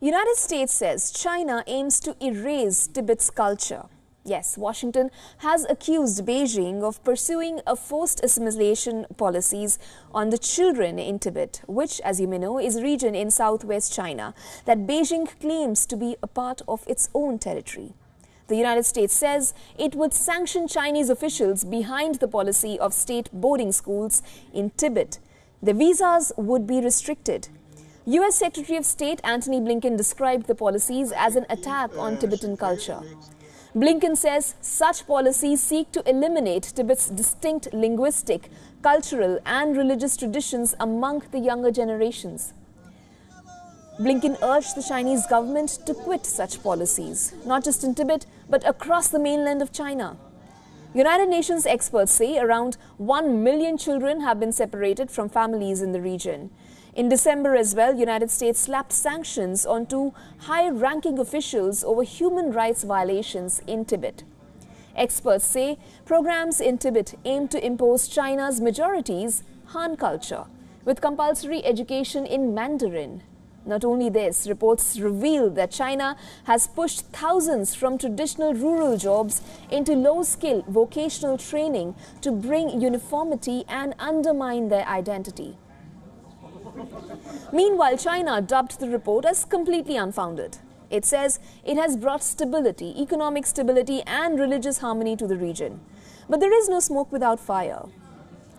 United States says China aims to erase Tibet's culture. Yes, Washington has accused Beijing of pursuing a forced assimilation policies on the children in Tibet, which, as you may know, is a region in southwest China that Beijing claims to be a part of its own territory. The United States says it would sanction Chinese officials behind the policy of state boarding schools in Tibet. The visas would be restricted. US Secretary of State Antony Blinken described the policies as an attack on Tibetan culture. Blinken says such policies seek to eliminate Tibet's distinct linguistic, cultural, and religious traditions among the younger generations. Blinken urged the Chinese government to quit such policies, not just in Tibet, but across the mainland of China. United Nations experts say around 1 million children have been separated from families in the region. In December as well, United States slapped sanctions on two high-ranking officials over human rights violations in Tibet. Experts say programs in Tibet aim to impose China's majority's Han culture with compulsory education in Mandarin. Not only this, reports reveal that China has pushed thousands from traditional rural jobs into low-skill vocational training to bring uniformity and undermine their identity. Meanwhile, China dubbed the report as completely unfounded. It says it has brought stability, economic stability and religious harmony to the region. But there is no smoke without fire.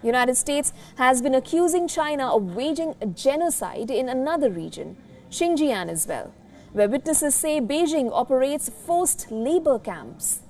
United States has been accusing China of waging a genocide in another region, Xinjiang as well, where witnesses say Beijing operates forced labor camps.